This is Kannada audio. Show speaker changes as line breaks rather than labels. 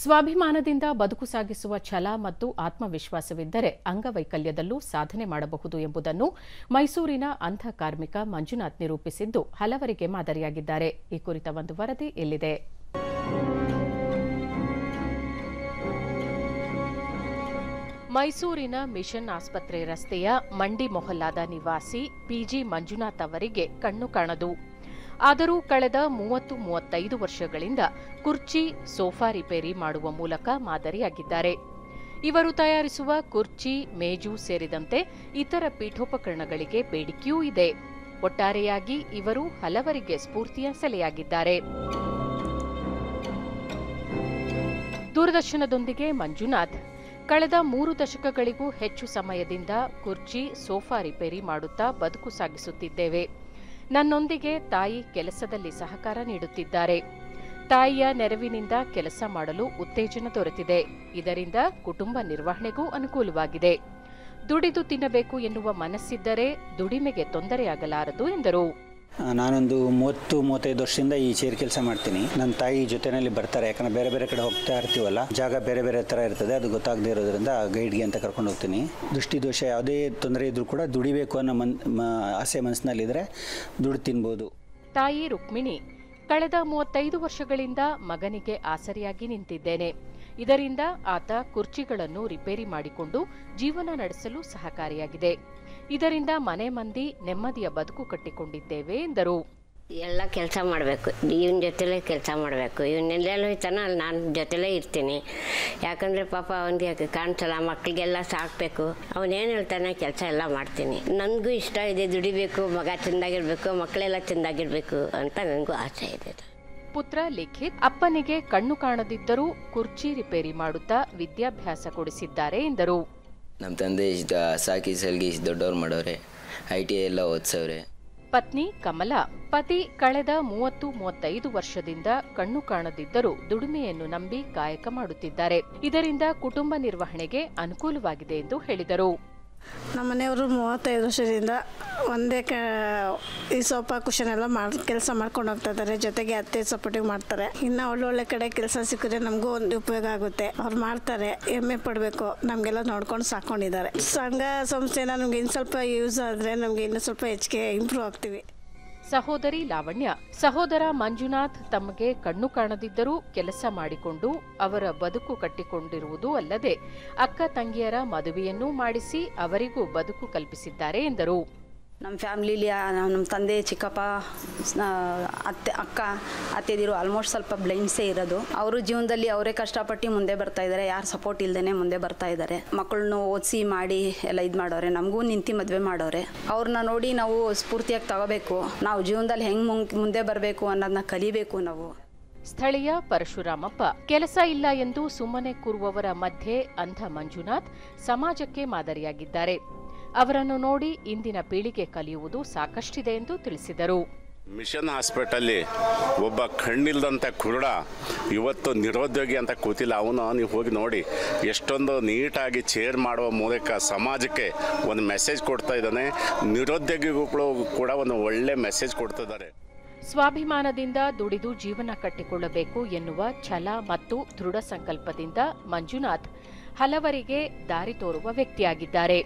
ಸ್ವಾಭಿಮಾನದಿಂದ ಬದುಕು ಸಾಗಿಸುವ ಛಲ ಮತ್ತು ಆತ್ಮವಿಶ್ವಾಸವಿದ್ದರೆ ಅಂಗವೈಕಲ್ಯದಲ್ಲೂ ಸಾಧನೆ ಮಾಡಬಹುದು ಎಂಬುದನ್ನು ಮೈಸೂರಿನ ಅಂಧ ಕಾರ್ಮಿಕ ಮಂಜುನಾಥ್ ನಿರೂಪಿಸಿದ್ದು ಹಲವರಿಗೆ ಮಾದರಿಯಾಗಿದ್ದಾರೆ. ಈ ಕುರಿತ ಒಂದು ವರದಿ ಇಲ್ಲಿದೆ. ಮೈಸೂರಿನ ಮಿಷನ್ ಆಸ್ಪತ್ರೆ ರಸ್ತೆಯ ಮಂಡಿ ಮೊಹಲ್ಲಾದ ನಿವಾಸಿ ಪಿಜಿ ಮಂಜುನಾಥ್ ಅವರಿಗೆ ಕಣ್ಣು ಕಾಣದು. ಆದರೂ ಕಳೆದ ಮೂವತ್ತು ಮೂವತ್ತೈದು ವರ್ಷಗಳಿಂದ ಕುರ್ಚಿ, ಸೋಫಾ ರಿಪೇರಿ ಮಾಡುವ ಮೂಲಕ ಮಾದರಿಯಾಗಿದ್ದಾರೆ. ಇವರು ತಯಾರಿಸುವ ಕುರ್ಚಿ, ಮೇಜು ಸೇರಿದಂತೆ ಇತರ ಪೀಠೋಪಕರಣಗಳಿಗೆ ಬೇಡಿಕೆಯೂ ಇದೆ. ಒಟ್ಟಾರೆಯಾಗಿ ಇವರು ಹಲವರಿಗೆ ಸ್ಫೂರ್ತಿಯ ಸೆಲೆಯಾಗಿದ್ದಾರೆ. ದೂರದರ್ಶನದೊಂದಿಗೆ ಮಂಜುನಾಥ್. ಕಳೆದ ಮೂರು ದಶಕಗಳಿಗೂ ಹೆಚ್ಚು ಸಮಯದಿಂದ ಕುರ್ಚಿ, ಸೋಫಾ ರಿಪೇರಿ ಮಾಡುತ್ತಾ ಬದುಕು ಸಾಗಿಸುತ್ತಿದ್ದೇವೆ. ನನ್ನೊಂದಿಗೆ ತಾಯಿ ಕೆಲಸದಲ್ಲಿ ಸಹಕಾರ ನೀಡುತ್ತಿದ್ದಾರೆ. ತಾಯಿಯ ನೆರವಿನಿಂದ ಕೆಲಸ ಮಾಡಲು ಉತ್ತೇಜನ ದೊರೆತಿದೆ. ಇದರಿಂದ ಕುಟುಂಬ ನಿರ್ವಹಣೆಗೂ ಅನುಕೂಲವಾಗಿದೆ. ದುಡಿದು ತಿನ್ನಬೇಕು ಎನ್ನುವ ಮನಸ್ಸಿದ್ದರೆ ದುಡಿಮೆಗೆ ತೊಂದರೆಯಾಗಲಾರದು ಎಂದರು.
ನಾನೊಂದು ಮೂವತ್ತು, ಮೂವತ್ತೈದು ವರ್ಷದಿಂದ ಈ ಚೇರ್ ಕೆಲಸ ಮಾಡ್ತೀನಿ. ನನ್ನ ತಾಯಿ ಜೊತೆಯಲ್ಲಿ ಬರ್ತಾರೆ, ಯಾಕಂದ್ರೆ ಬೇರೆ ಬೇರೆ ಕಡೆ ಹೋಗ್ತಾ ಇರ್ತೀವಲ್ಲ, ಜಾಗ ಬೇರೆ ಬೇರೆ ಥರ ಇರ್ತದೆ, ಅದು ಗೊತ್ತಾಗದೇ ಇರೋದ್ರಿಂದ ಗೈಡ್ಗೆ ಅಂತ ಕರ್ಕೊಂಡು ಹೋಗ್ತೀನಿ. ದೃಷ್ಟಿ ದೋಷ ಯಾವುದೇ ತೊಂದರೆ ಇದ್ರೂ ಕೂಡ ದುಡಿಬೇಕು ಅನ್ನೋ ಮನ್ ಆಸೆ ಮನಸ್ಸಿನಲ್ಲಿದ್ದರೆ ದುಡ್ಡು ತಿನ್ಬೋದು.
ತಾಯಿ ರುಕ್ಮಿಣಿ, ಕಳೆದ ಮೂವತ್ತೈದು ವರ್ಷಗಳಿಂದ ಮಗನಿಗೆ ಆಸರಿಯಾಗಿ ನಿಂತಿದ್ದೇನೆ. ಇದರಿಂದ ಆತ ಕುರ್ಚಿಗಳನ್ನು ರಿಪೇರಿ ಮಾಡಿಕೊಂಡು ಜೀವನ ನಡೆಸಲು ಸಹಕಾರಿಯಾಗಿದೆ. ಇದರಿಂದ ಮನೆ ಮಂದಿ ನೆಮ್ಮದಿಯ ಬದುಕು ಕಟ್ಟಿಕೊಂಡಿದ್ದೇವೆ ಎಂದರು.
ಎಲ್ಲ ಕೆಲಸ ಮಾಡಬೇಕು. ಇವನ ಜೊತೆಲೇ ಕೆಲಸ ಮಾಡಬೇಕು. ಇವನ್ನೆಲ್ಲೆಲ್ಲ ಹೋಯ್ತಾನ ಅಲ್ಲಿ ನಾನು ಜೊತೆಲೇ ಇರ್ತೀನಿ. ಯಾಕಂದರೆ ಪಾಪ ಅವನಿಗೆ ಕಾಣಿಸಲ್ಲ ಮಕ್ಕಳಿಗೆಲ್ಲ ಸಾಕಬೇಕು. ಅವನೇನು ಹೇಳ್ತಾನೆ ಕೆಲಸ ಎಲ್ಲ ಮಾಡ್ತೀನಿ. ನನಗೂ ಇಷ್ಟ ಇದೆ ದುಡಿಬೇಕು ಮಗ ಚೆಂದಾಗಿರಬೇಕು ಮಕ್ಕಳೆಲ್ಲ ಚೆಂದಾಗಿರಬೇಕು ಅಂತ ನನಗೂ ಆಸೆ ಇದೆ.
ಪುತ್ರ ಲಿಖಿತ್ ಅಪ್ಪನಿಗೆ ಕಣ್ಣು ಕಾಣದಿದ್ದರೂ ಕುರ್ಚಿ ರಿಪೇರಿ ಮಾಡುತ್ತಾ ವಿದ್ಯಾಭ್ಯಾಸ ಕೊಡಿಸಿದ್ದಾರೆ ಎಂದರು.
ನಮ್ಮ ತಂದೆ ಇಷ್ಟ ಸಾಕಿ ಸಲ್ಗಿ ಇಷ್ಟು ದೊಡ್ಡವ್ರು ಮಾಡೋರೆ. ಐ ಟಿ ಎಲ್ಲ ಓದಿಸವ್ರೆ.
ಪತ್ನಿ ಕಮಲ ಪತಿ ಕಳೆದ ಮೂವತ್ತು ಮೂವತ್ತೈದು ವರ್ಷದಿಂದ ಕಣ್ಣು ಕಾಣದಿದ್ದರೂ ದುಡಿಮೆಯನ್ನು ನಂಬಿ ಕಾಯಕ ಮಾಡುತ್ತಿದ್ದಾರೆ. ಇದರಿಂದ ಕುಟುಂಬ ನಿರ್ವಹಣೆಗೆ ಅನುಕೂಲವಾಗಿದೆ ಎಂದು ಹೇಳಿದರು.
ನಮ್ಮ ಮನೆಯವರು ಮೂವತ್ತೈದು ವರ್ಷದಿಂದ ಒಂದೇ ಕ ಈ ಸೋಫಾ ಕುಷನ್ ಎಲ್ಲ ಮಾಡಿ, ಕೆಲಸ ಮಾಡ್ಕೊಂಡು ಹೋಗ್ತಾ ಇದ್ದಾರೆ ಜೊತೆಗೆ ಅತ್ತೆ ಸಪೋರ್ಟಿಗೆ ಮಾಡ್ತಾರೆ. ಇನ್ನು ಒಳ್ಳೊಳ್ಳೆ ಕಡೆ ಕೆಲಸ ಸಿಕ್ಕಿದ್ರೆ ನಮಗೂ ಒಂದು ಉಪಯೋಗ ಆಗುತ್ತೆ. ಅವ್ರು ಮಾಡ್ತಾರೆ. ಹೆಮ್ಮೆ ಪಡಬೇಕು. ನಮಗೆಲ್ಲ ನೋಡ್ಕೊಂಡು ಸಾಕೊಂಡಿದ್ದಾರೆ. ಸಂಘ ಸಂಸ್ಥೆನ ನಮ್ಗೆ ಇನ್ನು ಸ್ವಲ್ಪ ಯೂಸ್ ಆದರೆ ನಮಗೆ ಇನ್ನೂ ಸ್ವಲ್ಪ ಹೆಚ್ಚಿಗೆ ಇಂಪ್ರೂವ್ ಆಗ್ತೀವಿ.
ಸಹೋದರಿ ಲಾವಣ್ಯ, ಸಹೋದರ ಮಂಜುನಾಥ್ ತಮಗೆ ಕಣ್ಣು ಕಾಣದಿದ್ದರೂ ಕೆಲಸ ಮಾಡಿಕೊಂಡು ಅವರ ಬದುಕು ಕಟ್ಟಿಕೊಂಡಿರುವುದು ಅಲ್ಲದೆ ಅಕ್ಕ ತಂಗಿಯರ ಮದುವೆಯನ್ನೂ ಮಾಡಿಸಿ ಅವರಿಗೂ ಬದುಕು ಕಲ್ಪಿಸಿದ್ದಾರೆ ಎಂದರು.
ನಮ್ಮ ಫ್ಯಾಮಿಲಿಲಿ ನಮ್ಮ ತಂದೆ, ಚಿಕ್ಕಪ್ಪ ಅತ್ತೆ, ಅಕ್ಕ, ಅತ್ತೆದಿರು ಆಲ್ಮೋಸ್ಟ್ ಸ್ವಲ್ಪ ಬ್ಲೈಂಡ್ಸೇ ಇರೋದು. ಅವರು ಜೀವನದಲ್ಲಿ ಅವರೇ ಕಷ್ಟಪಟ್ಟು ಮುಂದೆ ಬರ್ತಾ ಇದ್ದಾರೆ ಯಾರು ಸಪೋರ್ಟ್ ಇಲ್ಲದೇ ಮುಂದೆ ಬರ್ತಾ ಇದ್ದಾರೆ ಮಕ್ಕಳನ್ನು ಓದಿಸಿ ಮಾಡಿ ಎಲ್ಲ ಇದು ಮಾಡೋರೆ, ನಮಗೂ ನಿಂತು ಮದುವೆ ಮಾಡೋರೆ. ಅವ್ರನ್ನ ನೋಡಿ ನಾವು ಸ್ಫೂರ್ತಿಯಾಗಿ ತಗೋಬೇಕು. ನಾವು ಜೀವನದಲ್ಲಿ ಹೆಂಗೆ ಮುಂದೆ ಬರಬೇಕು ಅನ್ನೋದನ್ನ ಕಲಿಬೇಕು ನಾವು.
ಸ್ಥಳೀಯ ಪರಶುರಾಮಪ್ಪ, ಕೆಲಸ ಇಲ್ಲ ಎಂದು ಸುಮ್ಮನೆ ಕೂರುವವರ ಮಧ್ಯೆ ಅಂಧ ಮಂಜುನಾಥ್ ಸಮಾಜಕ್ಕೆ ಮಾದರಿಯಾಗಿದ್ದಾರೆ. ಅವರನ್ನು ನೋಡಿ ಇಂದಿನ ಪೀಳಿಗೆ ಕಲಿಯುವುದು ಸಾಕಷ್ಟಿದೆ ಎಂದು ತಿಳಿಸಿದರು.
ಮಿಷನ್ ಹಾಸ್ಪಿಟಲ್ಲಿ ಒಬ್ಬ ಕಣ್ಣಿಲ್ದಂಥ ಕುರುಡ ಇವತ್ತು ನಿರುದ್ಯೋಗಿ ಅಂತ ಕೂತಿಲ್ಲ. ಅವನು ನೀವು ಹೋಗಿ ನೋಡಿ ಎಷ್ಟೊಂದು ನೀಟಾಗಿ ಚೇರ್ ಮಾಡುವ ಮೂಲಕ ಸಮಾಜಕ್ಕೆ ಒಂದು ಮೆಸೇಜ್ ಕೊಡ್ತಾ ಇದ್ದಾನೆ. ನಿರುದ್ಯೋಗಿಗಳು ಕೂಡ ಒಂದು ಒಳ್ಳೆ ಮೆಸೇಜ್ ಕೊಡ್ತಿದ್ದಾರೆ.
ಸ್ವಾಭಿಮಾನದಿಂದ ದುಡಿದು ಜೀವನ ಕಟ್ಟಿಕೊಳ್ಳಬೇಕು ಎನ್ನುವ ಛಲ ಮತ್ತು ದೃಢ ಸಂಕಲ್ಪದಿಂದ ಮಂಜುನಾಥ್ ಹಲವರಿಗೆ ದಾರಿ ತೋರುವ ವ್ಯಕ್ತಿಯಾಗಿದ್ದಾರೆ.